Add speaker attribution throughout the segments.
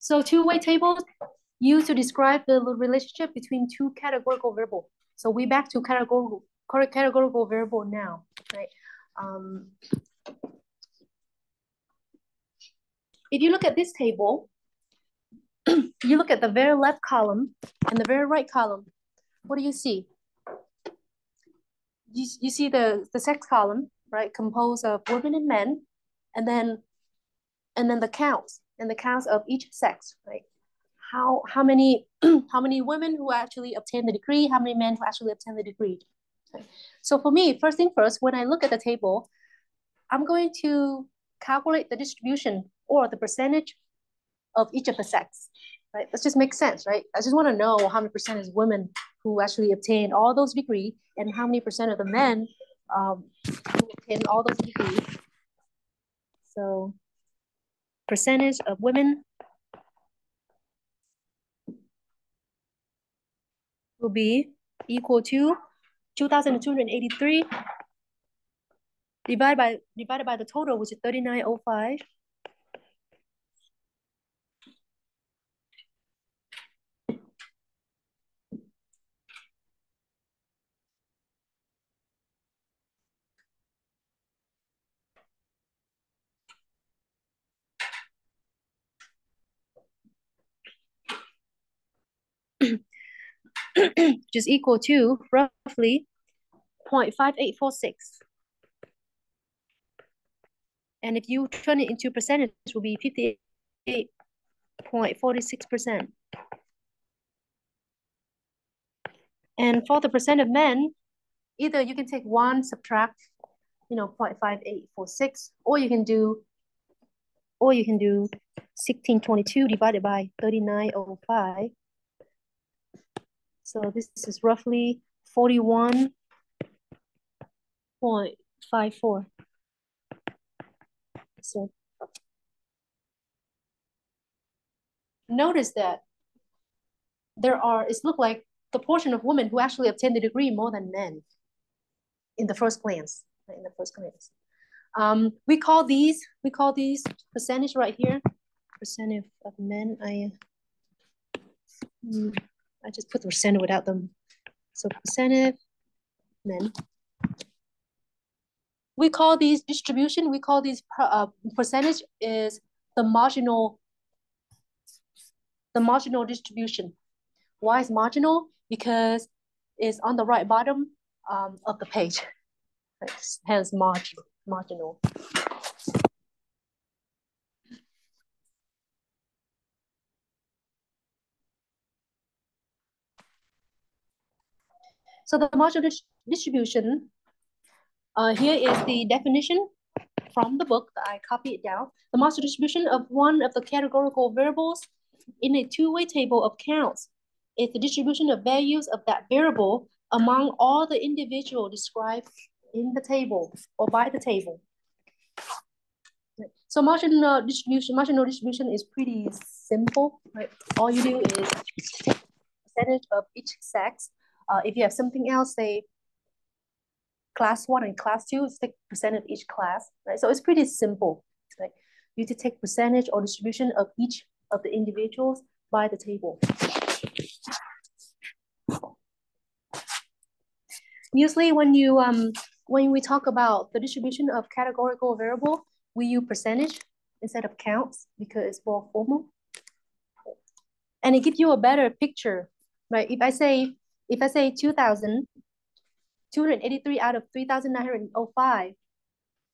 Speaker 1: So two-way tables used to describe the relationship between two categorical variable. So we back to categorical categorical variable now, right? Um, if you look at this table, you look at the very left column and the very right column, what do you see? You, you see the, the sex column, right, composed of women and men, and then and then the counts and the counts of each sex, right? How how many how many women who actually obtain the degree, how many men who actually obtain the degree. So for me, first thing first, when I look at the table, I'm going to calculate the distribution or the percentage of each of the sex, right? That just makes sense, right? I just want to know how many percent is women who actually obtain all those degree and how many percent of the men um, who obtain all those degrees. So percentage of women will be equal to 2,283 divided by divided by the total, which is 3905. which is equal to roughly 0.5846. And if you turn it into percentage, it will be 58.46%. And for the percent of men, either you can take one, subtract, you know, 0.5846, or you can do, or you can do 1622 divided by 3905. So this is roughly 41.54. So notice that there are, it's look like the portion of women who actually obtain the degree more than men in the first glance, in the first glance. Um, we call these, we call these percentage right here, percentage of men. I, mm, I just put the percentage without them. So percentage men we call these distribution, we call these uh, percentage is the marginal, the marginal distribution. Why is marginal? Because it's on the right bottom um, of the page, hence margin, marginal. So the marginal distribution uh, here is the definition from the book that I copied it down. The master distribution of one of the categorical variables in a two-way table of counts is the distribution of values of that variable among all the individual described in the table or by the table. So marginal distribution, marginal distribution is pretty simple, right? All you do is percentage of each sex. Uh, if you have something else, say class one and class two take percent of each class, right? So it's pretty simple, right? You to take percentage or distribution of each of the individuals by the table. Usually when you um when we talk about the distribution of categorical variable, we use percentage instead of counts because it's more formal. And it gives you a better picture, right? If I say if I say 2000 283 out of 3,905.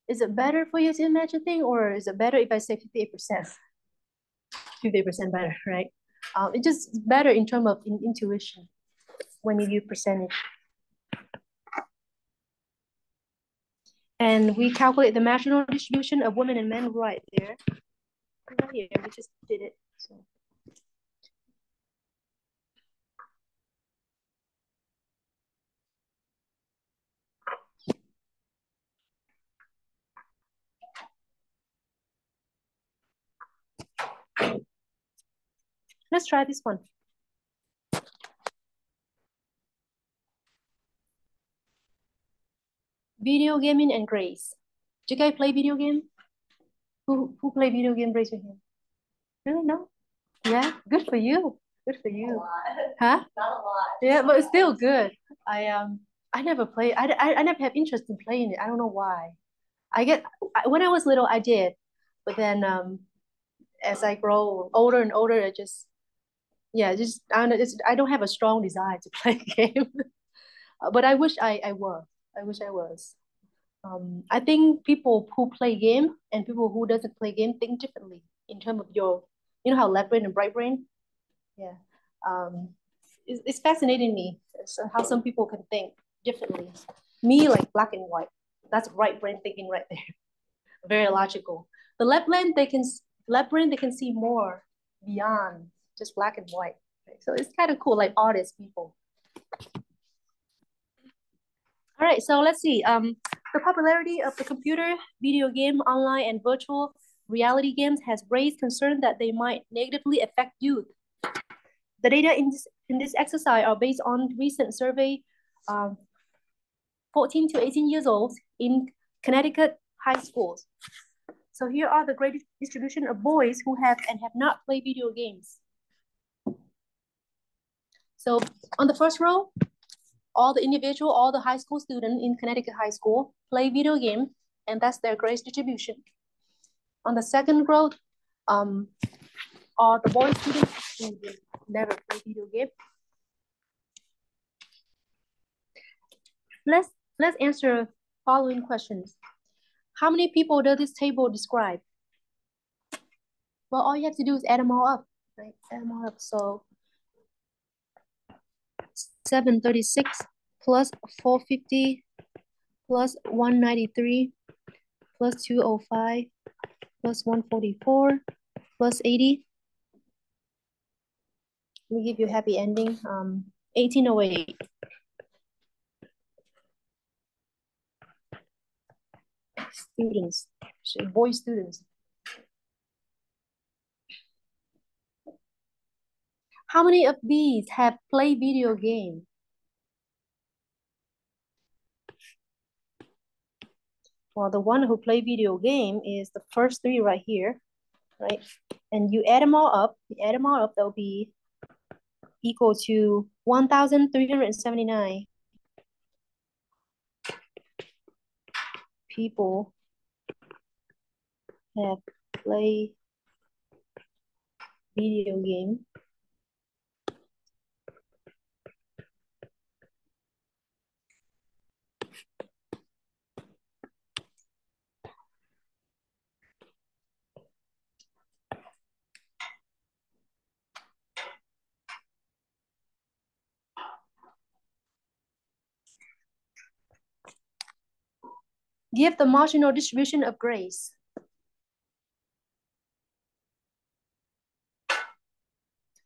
Speaker 1: Is it better for you to imagine thing or is it better if I say 58%? 58% better, right? Um, it's just better in terms of in intuition when you use percentage. And we calculate the marginal distribution of women and men right there. Right here, we just did it. So. Let's try this one. Video gaming and Grace. Do you guys play video game? Who who play video game? Raise your hand. Really? No? Yeah, good for you. Good for you.
Speaker 2: Huh?
Speaker 1: Not a lot. Yeah, but it's still good. I um I never play. I, I, I never have interest in playing it. I don't know why. I get when I was little, I did, but then um as I grow older and older, I just yeah, just I don't, I don't have a strong desire to play a game. but I wish I I was. I wish I was. Um, I think people who play game and people who doesn't play game think differently in terms of your, you know how left brain and right brain. Yeah. Um, it's, it's fascinating me how some people can think differently. Me like black and white. That's right brain thinking right there. Very logical. The left brain they can left brain they can see more beyond just black and white. Right? So it's kind of cool, like artist people. All right, so let's see. Um, the popularity of the computer, video game, online, and virtual reality games has raised concern that they might negatively affect youth. The data in this, in this exercise are based on recent survey um, 14 to 18 years old in Connecticut high schools. So here are the great distribution of boys who have and have not played video games. So on the first row, all the individual, all the high school students in Connecticut high school play video game, and that's their grade distribution. On the second row, um, are the boy students never play video game. Let's let's answer following questions. How many people does this table describe? Well, all you have to do is add them all up, right? Add them all up. So 736 plus 450 plus 193 plus 205 plus 144 plus 80. Let me give you a happy ending. Um, 1808. students, boy students. How many of these have played video game? Well, the one who play video game is the first three right here, right? And you add them all up, you add them all up, they'll be equal to 1,379 people have played video game. Give the marginal distribution of grace.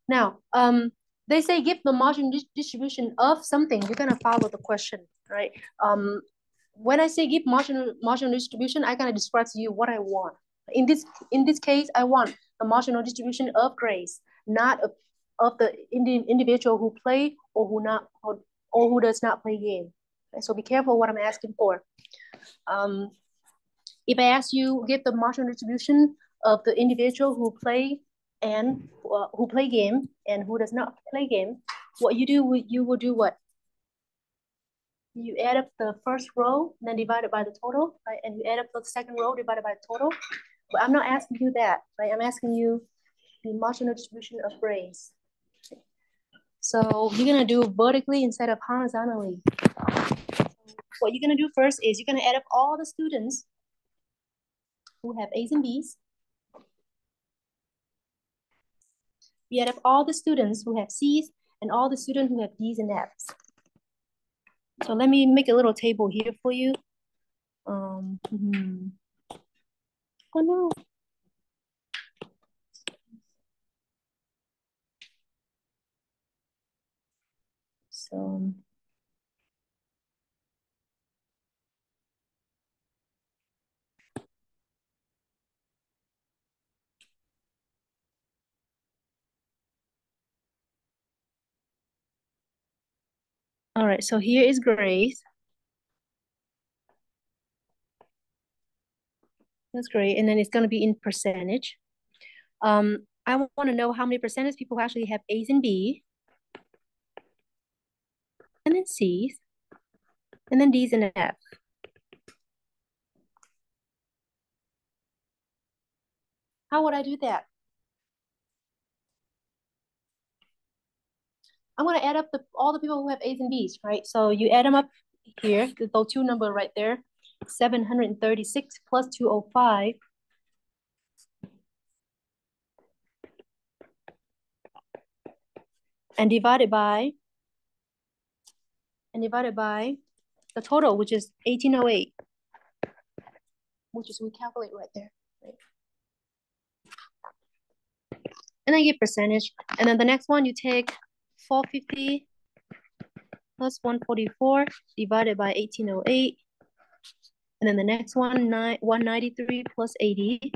Speaker 1: Now, um, they say give the margin distribution of something, you're gonna follow the question, right? Um, when I say give marginal marginal distribution, I kind of describe to you what I want. In this in this case, I want the marginal distribution of grace, not of, of the indi individual who play or who not or, or who does not play game. So be careful what I'm asking for. Um, if I ask you get the marginal distribution of the individual who play and uh, who play game and who does not play game, what you do, you will do what? You add up the first row, then divide it by the total, right? And you add up the second row divided by the total. But I'm not asking you that, right? I'm asking you the marginal distribution of grace. So you're gonna do vertically instead of horizontally. What you're gonna do first is you're gonna add up all the students who have A's and B's We add up all the students who have C's and all the students who have D's and F's. So let me make a little table here for you. Um, hmm. Oh no. So All right, so here is Grace. That's great. And then it's going to be in percentage. Um, I want to know how many percentage people actually have A's and B, and then C's, and then D's and F. How would I do that? I'm to add up the all the people who have A's and B's, right? So you add them up here, those two number right there, 736 plus 205. And divided by, and divided by the total, which is 1808, which is we calculate right there. Right? And then get percentage. And then the next one, you take 450 plus 144 divided by 1808. And then the next one, nine, 193 plus 80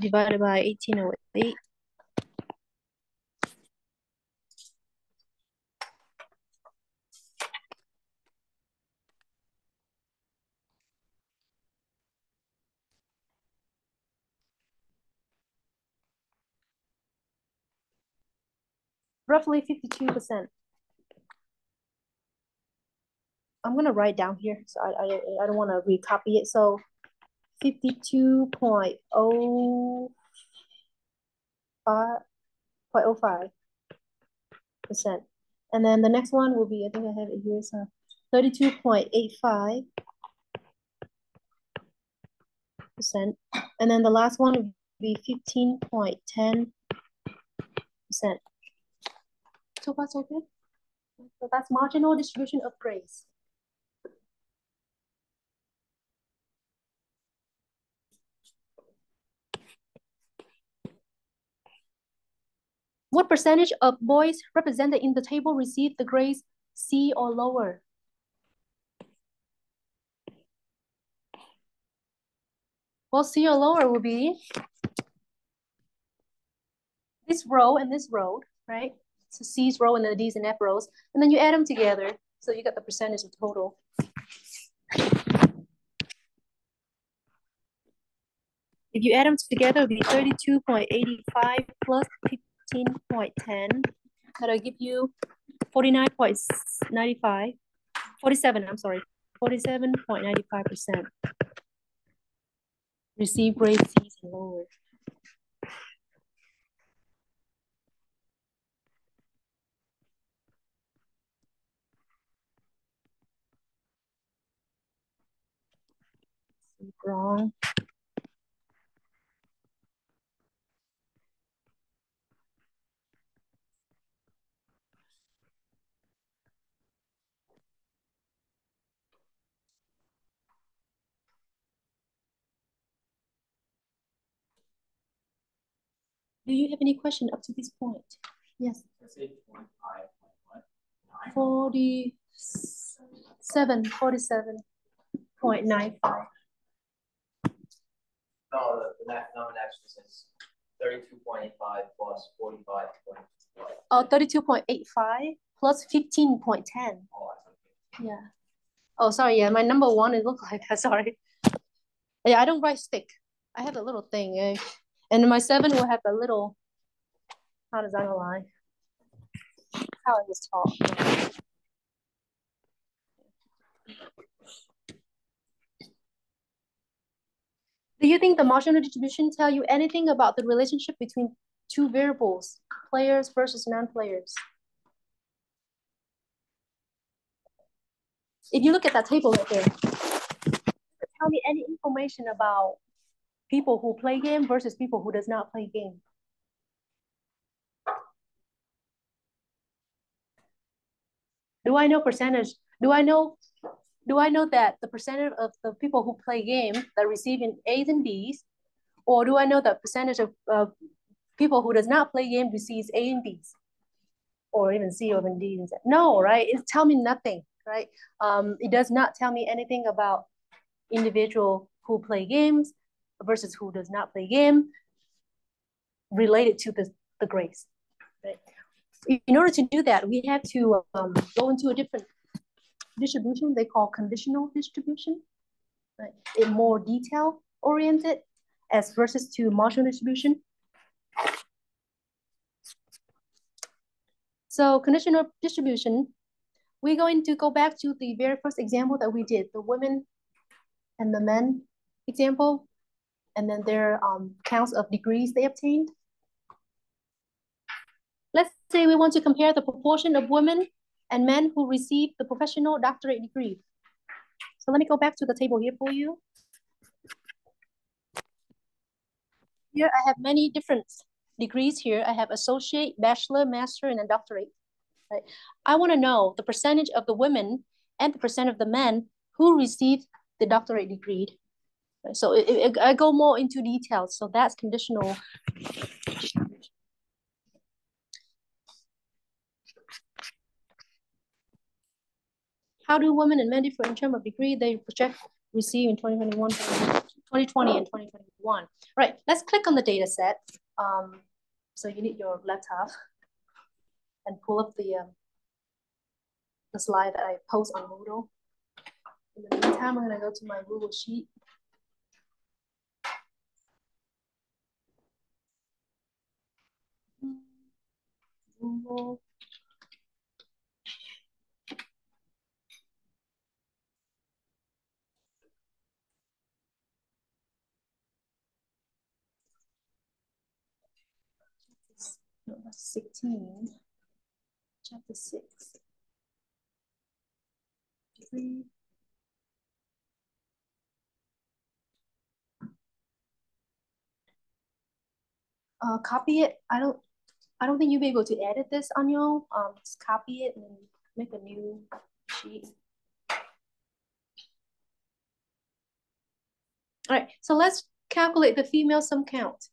Speaker 1: divided by 1808. Roughly 52%. I'm going to write down here. So I, I, I don't want to recopy it. So 52.05 percent. And then the next one will be, I think I have it here, so 32.85 percent. And then the last one will be 15.10 So that's okay. So that's marginal distribution of grades. What percentage of boys represented in the table received the grades C or lower? Well, C or lower will be this row and this row, right? So C's row and the D's and F rows, and then you add them together. So you got the percentage of total. If you add them together, it'll be 32.85 plus 15.10. That'll give you 49.95, 47, I'm sorry, 47.95%. Receive grade C's and lower. Wrong. Do you have any question up to this point? Yes. 47, 47.95.
Speaker 2: No, the, the number actually says thirty-two point eight five plus forty-five point.
Speaker 1: Oh, 32.85 plus 15.10.
Speaker 2: Oh,
Speaker 1: Yeah. Oh, sorry. Yeah, my number one, it looked like that. Sorry. Yeah, I don't write stick. I have a little thing. Eh? And my seven will have a little, how does that align? How is this talk. Do you think the marginal distribution tell you anything about the relationship between two variables, players versus non-players? If you look at that table right there, tell me any information about people who play game versus people who does not play game. Do I know percentage? Do I know do I know that the percentage of the people who play game that receiving A's and B's, or do I know the percentage of uh, people who does not play game receives A and B's, or even C or even D? No, right? It tell me nothing, right? Um, it does not tell me anything about individual who play games versus who does not play game related to the, the grades, right? In order to do that, we have to um, go into a different distribution they call conditional distribution, right? In more detail oriented. as versus to marginal distribution. So conditional distribution, we're going to go back to the very first example that we did, the women and the men example, and then their um, counts of degrees they obtained. Let's say we want to compare the proportion of women and men who receive the professional doctorate degree. So let me go back to the table here for you. Here I have many different degrees here. I have associate, bachelor, master, and a doctorate. Right? I want to know the percentage of the women and the percent of the men who receive the doctorate degree. Right? So it, it, I go more into details. So that's conditional. How do women and men differ in terms of degree they project receive in 2021, 2020, and 2021? Right, let's click on the data set. Um, so you need your laptop and pull up the um, the slide that I post on Moodle. In the meantime, I'm gonna go to my Google Sheet. Google. That's 16. Chapter 6. Three. Uh, copy it. I don't I don't think you'll be able to edit this on your own. Um, just copy it and make a new sheet. All right, so let's calculate the female sum count.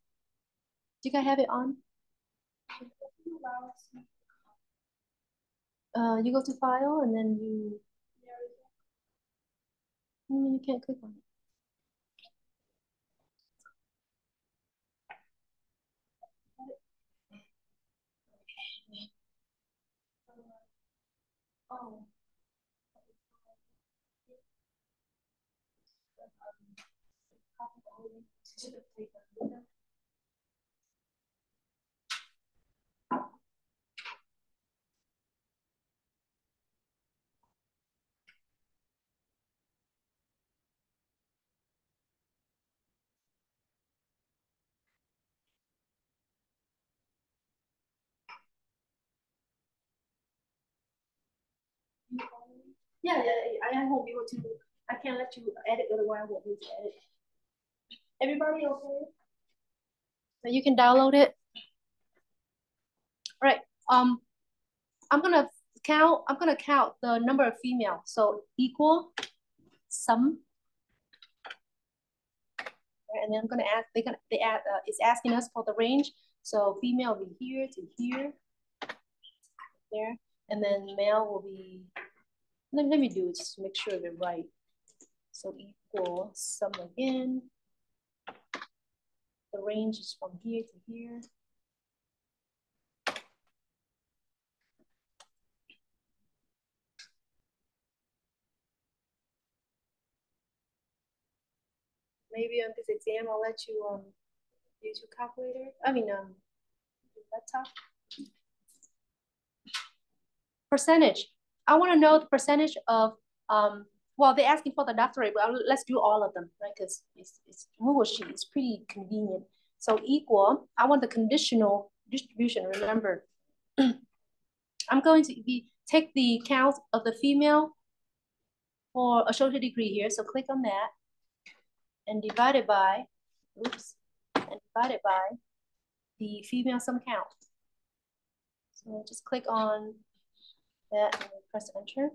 Speaker 1: Do you guys have it on? Uh, you go to file and then you, mm, you can't click on it. Oh. Yeah, yeah, I won't be able to, I can't let you edit, otherwise I won't be able to edit. Everybody okay? So you can download it. All right, um, I'm gonna count, I'm gonna count the number of female. So equal sum. And then I'm gonna ask, they're gonna, they add, uh, it's asking us for the range. So female will be here to here, there, and then male will be let, let me do it just to make sure they're right. So equal sum again. The range is from here to here. Maybe on this exam, I'll let you um use your calculator. I mean, um, laptop. Percentage. I want to know the percentage of, um, well, they're asking for the doctorate, but let's do all of them, right? Because it's, it's Google Sheet, it's pretty convenient. So equal, I want the conditional distribution, remember. I'm going to be take the count of the female for a associate degree here. So click on that and divide it by, oops, and divide it by the female sum count. So just click on that and press enter.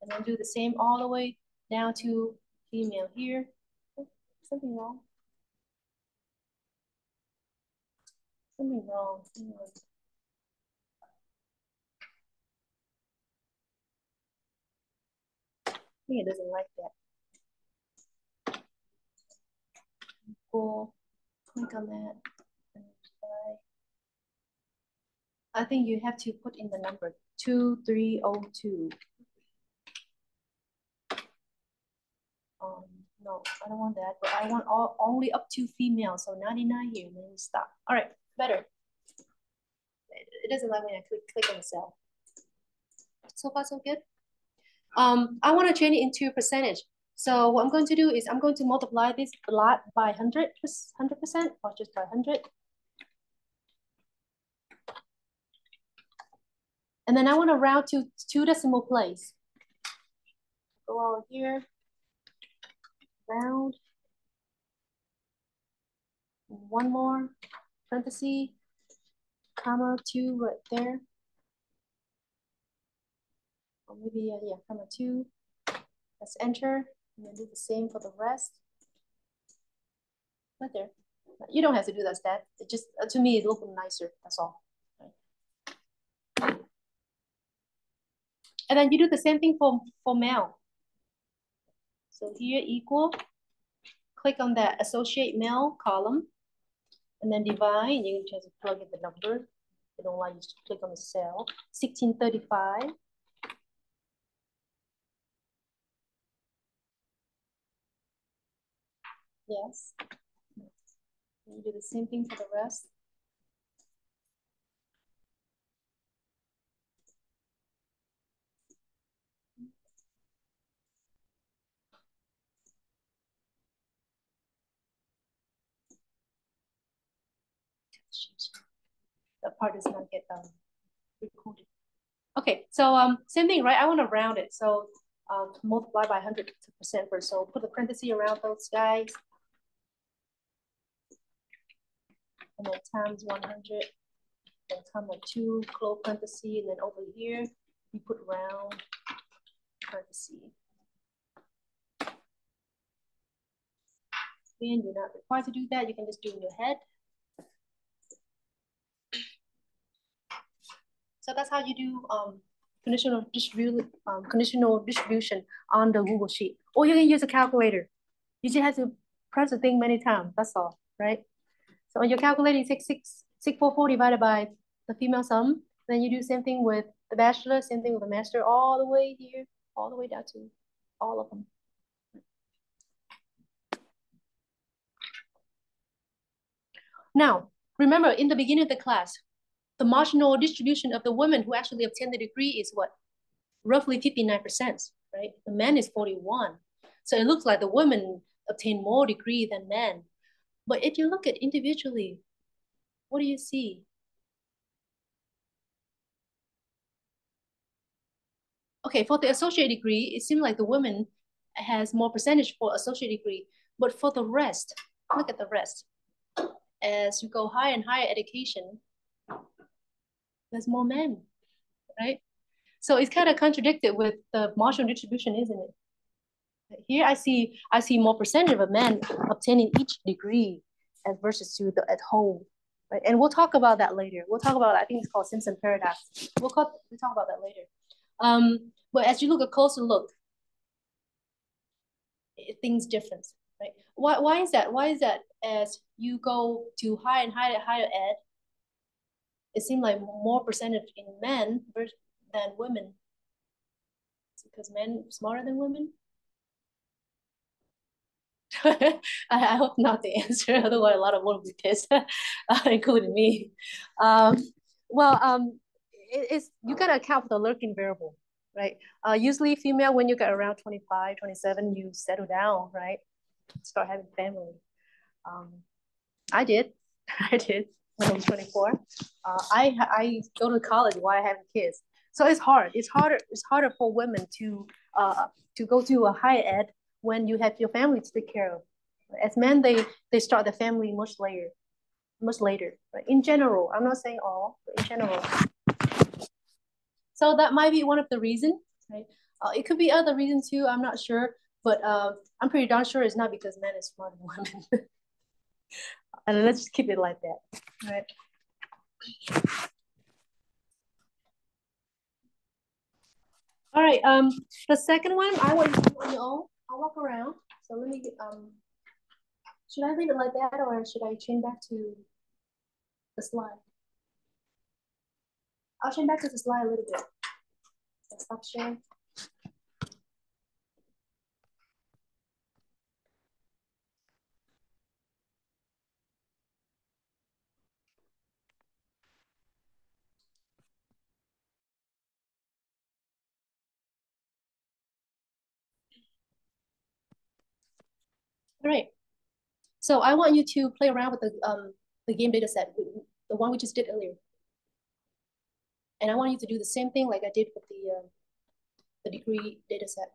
Speaker 1: And then do the same all the way down to female here. Oh, something wrong. Something wrong. I think it doesn't like that. Cool. Click on that. I think you have to put in the number 2302. Um, No, I don't want that, but I want all only up to female. So 99 here, and then stop. All right, better. It doesn't like when I click, click on the cell. So far, so good. Um, I want to change it into percentage. So what I'm going to do is I'm going to multiply this lot by 100, 100% or just by 100. And then I want to round to two decimal place. Go over here, round. One more parenthesis, comma, two right there. Or maybe, uh, yeah, comma two. Let's enter and then do the same for the rest. Right there. You don't have to do that step. It just, uh, to me, it looks nicer, that's all. And then you do the same thing for, for male. So here equal, click on that associate male column, and then divide, you can just plug in the number. They don't like you to click on the cell. 1635. Yes. You do the same thing for the rest. Part does not get um, recorded. Okay, so um, same thing, right? I want to round it. So um, multiply by 100% first. So put a parenthesis around those guys. And then times 100 and comma two, close parenthesis. And then over here, you put round parenthesis. Again, you're not required to do that. You can just do in your head. So that's how you do um, conditional distribute um, conditional distribution on the Google Sheet. Or you can use a calculator. You just have to press the thing many times. That's all, right? So on your calculator, you take six six divided by the female sum. Then you do same thing with the bachelor, same thing with the master, all the way here, all the way down to all of them. Now, remember in the beginning of the class, the marginal distribution of the women who actually obtain the degree is what? Roughly 59%, right? The men is 41. So it looks like the women obtain more degree than men. But if you look at individually, what do you see? Okay, for the associate degree, it seems like the women has more percentage for associate degree. But for the rest, look at the rest. As you go higher and higher education, there's more men, right? So it's kind of contradicted with the marginal distribution, isn't it? Here I see I see more percentage of men obtaining each degree as versus to the at home. Right? And we'll talk about that later. We'll talk about I think it's called Simpson paradox. We'll call, we'll talk about that later. Um, but as you look a closer look, it, things different, right? Why why is that? Why is that as you go to higher and higher higher ed, it seemed like more percentage in men than women. because men smarter than women? I, I hope not the answer. Otherwise, a lot of women will be pissed, uh, including me. Um, well, um, it, it's you gotta account for the lurking variable, right? Uh, usually, female when you get around 25, 27, you settle down, right? Start having family. Um, I did, I did when I was 24. Uh, I I go to college while I have kids, so it's hard. It's harder. It's harder for women to uh to go to a higher ed when you have your family to take care of. As men, they they start the family much later, much later. Right? In general, I'm not saying all, but in general. So that might be one of the reasons. Right? Uh, it could be other reasons too. I'm not sure, but uh, I'm pretty darn sure it's not because men is smarter than women. and let's keep it like that. All right. All right. Um, the second one, I want you on your own. I'll walk around. So let me um, should I leave it like that or should I change back to the slide? I'll change back to the slide a little bit. Stop sharing. All right. So I want you to play around with the um the game data set, the one we just did earlier. And I want you to do the same thing like I did with the uh, the degree data set.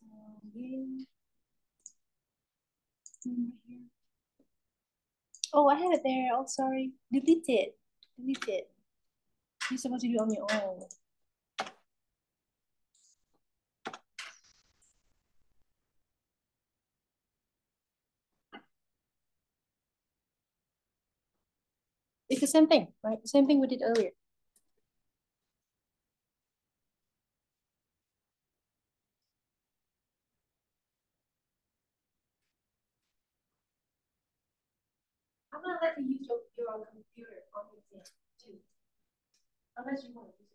Speaker 1: So. Oh, I have it there. Oh, sorry. Delete it. Delete it. You're supposed to do it on your own. It's the same thing, right? Same thing we did earlier. I'm gonna let you use your, your computer on the exam too. Unless you want to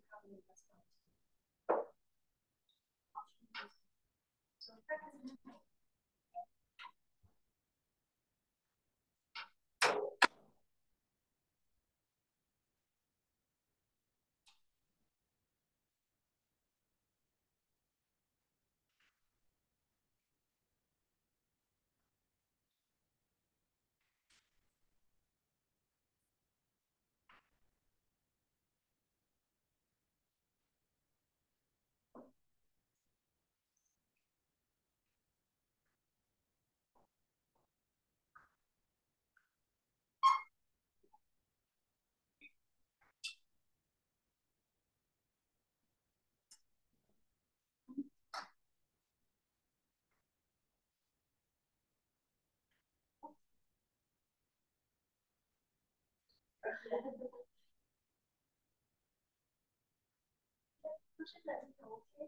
Speaker 1: Je vais te la dire en.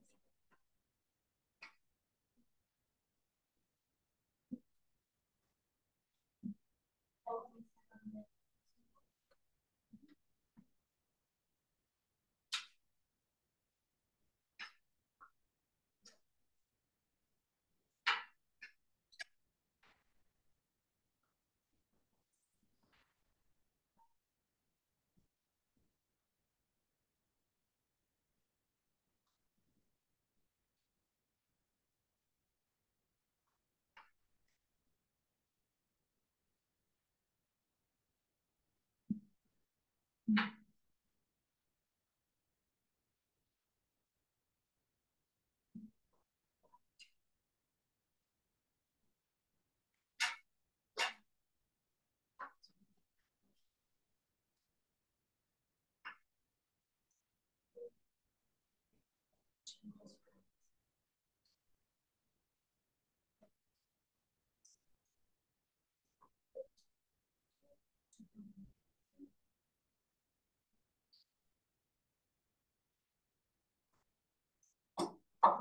Speaker 1: Mm -hmm.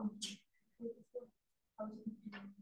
Speaker 1: 嗯，还不错，好几米。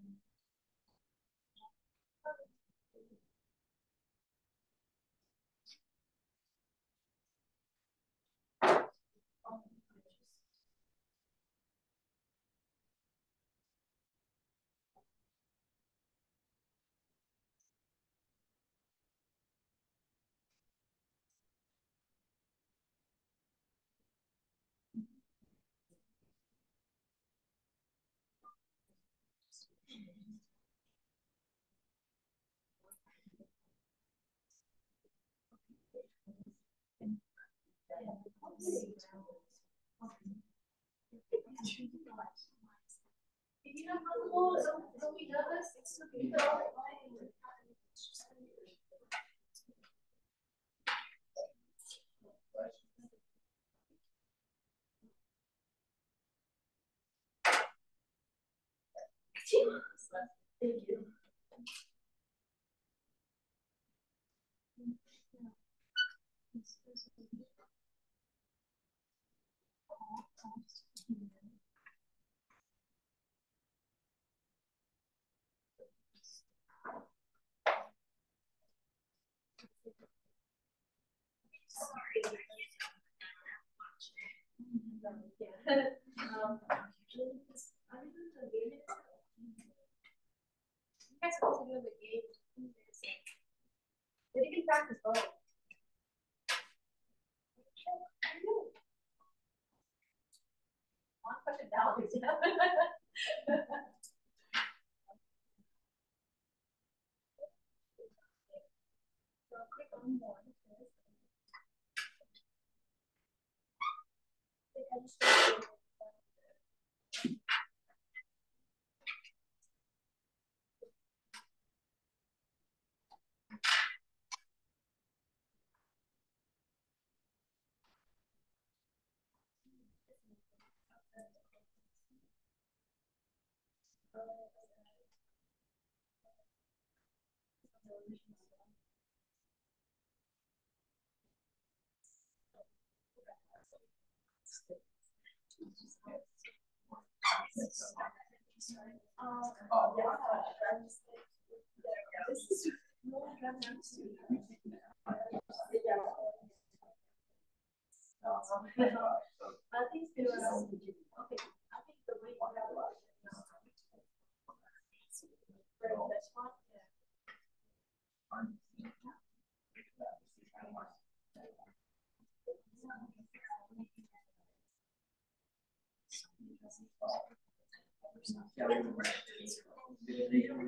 Speaker 1: If you know the law, it's we know it's so
Speaker 2: good.
Speaker 1: Thank you. Yeah. um, guys supposed to do the game. Did you get practice both? One question down. more. I think que habíamos hecho.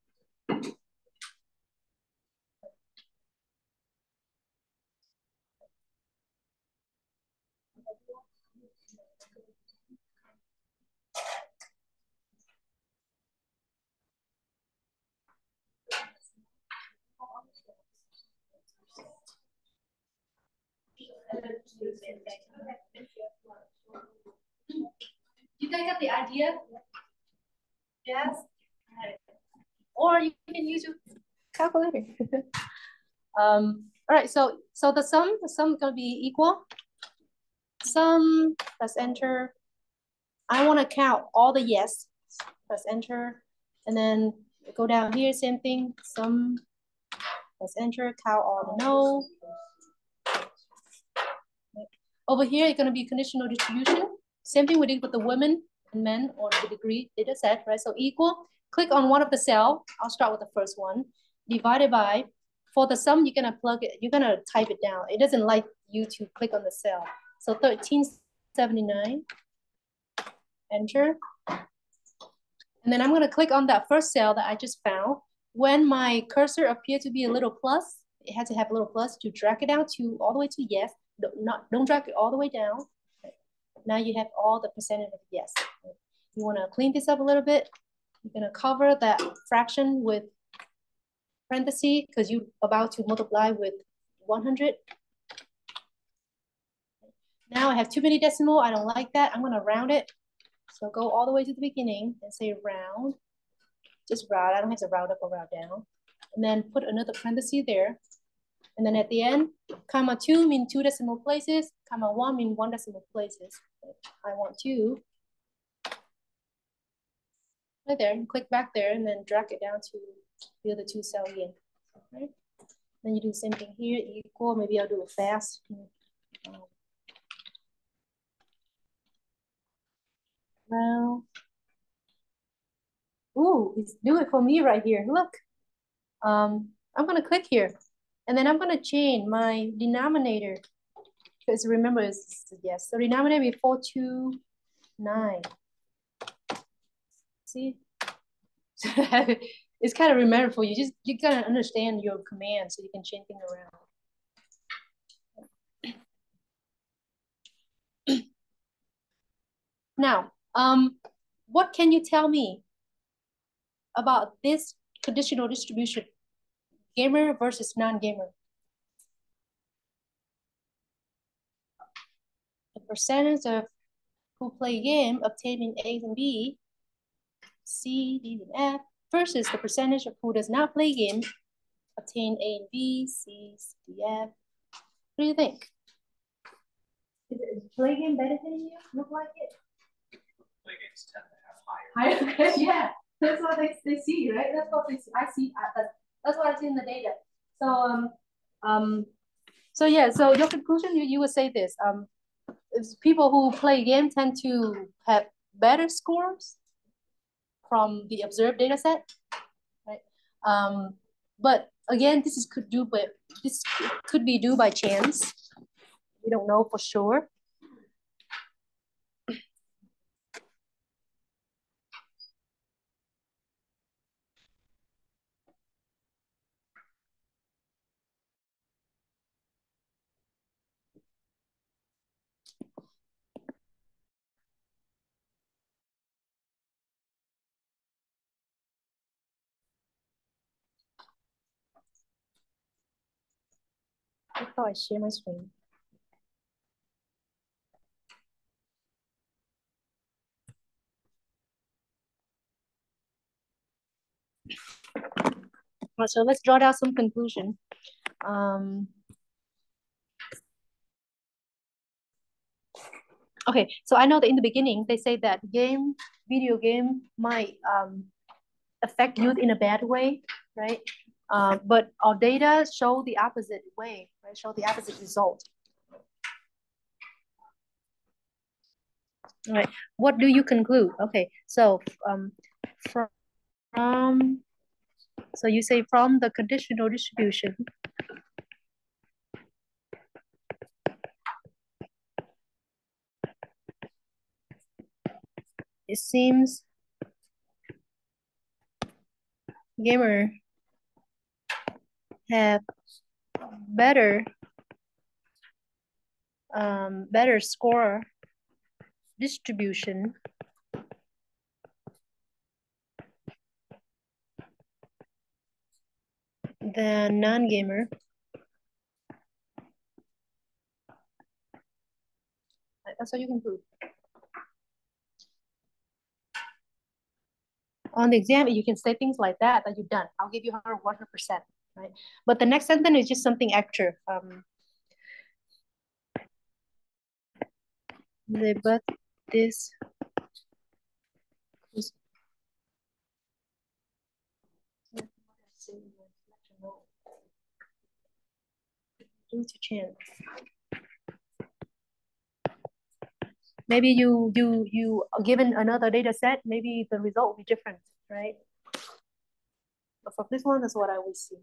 Speaker 1: You guys got the idea? Yes. Or you can use your calculator. um, all right, so so the sum, the sum is gonna be equal. Sum, let's enter. I wanna count all the yes, press enter. And then go down here, same thing, sum, press enter, count all the no. Over here, it's gonna be conditional distribution. Same thing we did with the women and men or the degree data set, right? So equal, click on one of the cell. I'll start with the first one. Divided by, for the sum, you're gonna plug it, you're gonna type it down. It doesn't like you to click on the cell. So 1379, enter. And then I'm gonna click on that first cell that I just found. When my cursor appeared to be a little plus, it had to have a little plus to drag it down to all the way to yes. Don't, not, don't drag it all the way down. Now you have all the percentage of yes. You wanna clean this up a little bit. You're gonna cover that fraction with parenthesis because you're about to multiply with 100. Now I have too many decimal. I don't like that. I'm gonna round it. So go all the way to the beginning and say round. Just round. I don't have to round up or round down. And then put another parenthesis there. And then at the end, comma two mean two decimal places, comma one mean one decimal places. I want two. Right there, click back there and then drag it down to the other two cell again. Right? Then you do the same thing here, equal, maybe I'll do it fast. Well, ooh, it's do it for me right here. Look, um, I'm gonna click here. And then I'm going to change my denominator because remember, it's, yes, so denominator be 429. See? it's kind of remember for you. Just you gotta understand your command so you can change things around. now, um, what can you tell me about this conditional distribution gamer versus non-gamer. The percentage of who play game obtaining A and B, C, D, and F, versus the percentage of who does not play game obtain A and B, C, D, F. What do you think? Is, it, play game better than you? Look like it?
Speaker 2: Play games tend to
Speaker 1: have higher. Higher, yeah. That's what they, they see, right? That's what they see. I see. Uh, that's that's what I see in the data. So um um so yeah, so your conclusion you, you would say this. Um people who play game tend to have better scores from the observed data set. Right. Um but again this is could do but this could be due by chance. We don't know for sure. I I share my screen. So let's draw down some conclusion. Um, okay, so I know that in the beginning they say that game, video game might um, affect youth in a bad way, right? Uh, but our data show the opposite way, right? Show the opposite result. All right, what do you conclude? Okay, so um, from, from so you say from the conditional distribution, it seems gamer have better um, better score distribution than non-gamer. That's all you can prove. On the exam, you can say things like that, that you've done. I'll give you 100%, right? But the next sentence is just something extra. Um, but this to change. Maybe you you you given another data set, maybe the result will be different, right? But for this one, that's what I will see.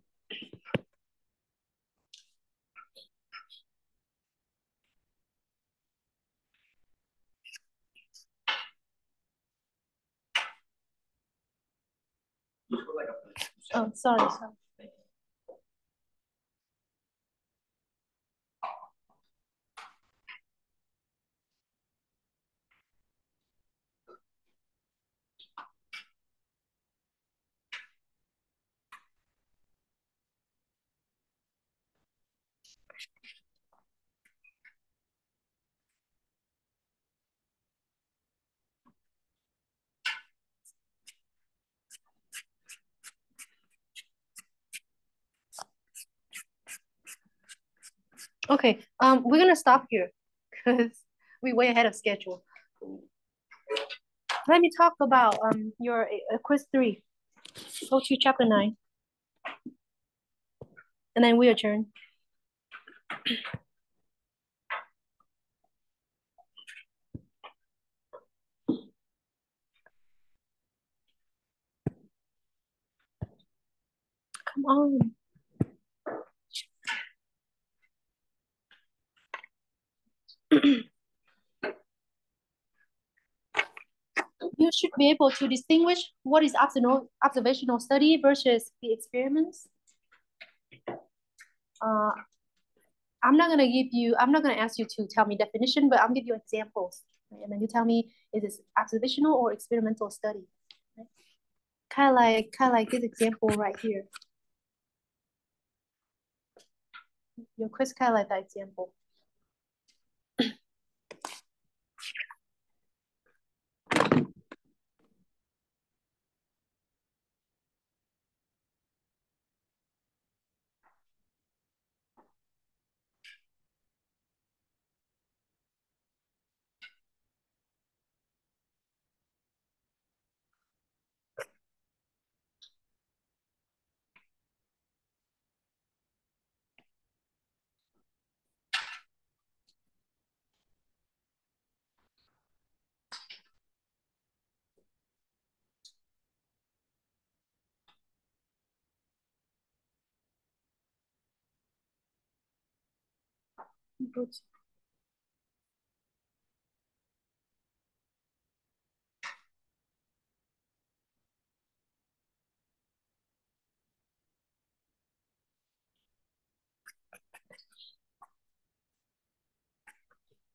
Speaker 1: Oh, sorry, sorry. Okay, um, we're gonna stop here because we way ahead of schedule. Let me talk about um your uh, quiz three. Go to chapter nine, and then we adjourn. Come on. you should be able to distinguish what is observational, study versus the experiments. Uh, I'm not gonna give you, I'm not gonna ask you to tell me definition, but I'll give you examples. Right? And then you tell me, is this observational or experimental study? Kind of like, kind of like this example right here. Your quiz kind of like that example.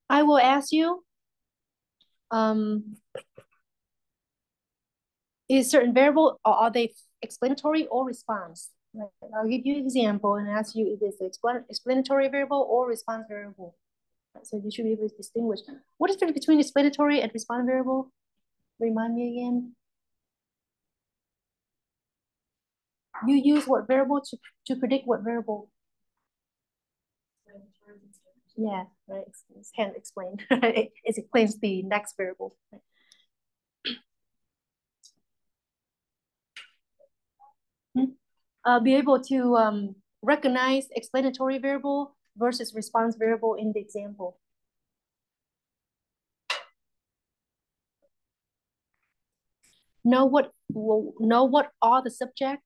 Speaker 1: I will ask you, um, is certain variable, or are they explanatory or response? I'll give you an example and ask you if it's explan explanatory variable or response variable. So you should be able to distinguish. What is the difference between explanatory and response variable? Remind me again. You use what variable to, to predict what variable? Yeah, right. It's hand explained. it explains the next variable. Right? Hmm? Uh, be able to um, recognize explanatory variable versus response variable in the example. Know what know what are the subject.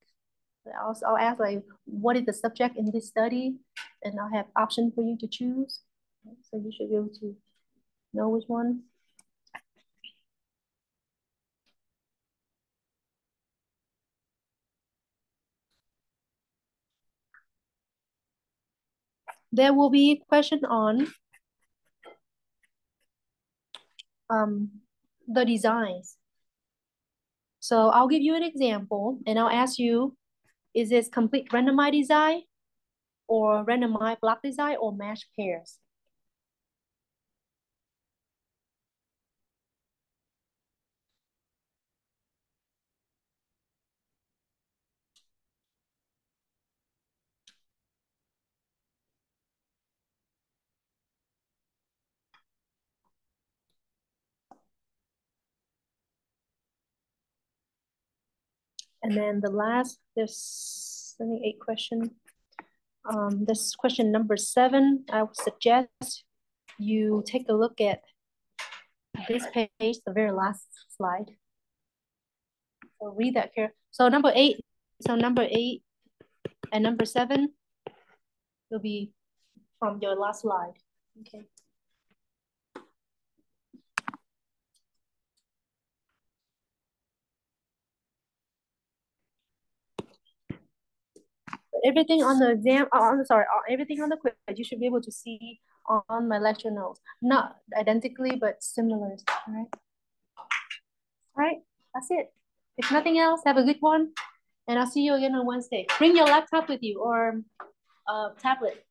Speaker 1: I'll, I'll ask like what is the subject in this study, and I'll have option for you to choose. So you should be able to know which one. There will be a question on um, the designs. So I'll give you an example and I'll ask you, is this complete randomized design or randomized block design or match pairs? And then the last, there's only eight question. Um, this question number seven, I would suggest you take a look at this page, the very last slide. So read that here. So number eight, so number eight and number seven will be from your last slide. Okay. everything on the exam, oh, on, sorry, oh, everything on the quiz, you should be able to see on my lecture notes. Not identically, but similar, right? All right, that's it. If nothing else, have a good one. And I'll see you again on Wednesday. Bring your laptop with you or a tablet.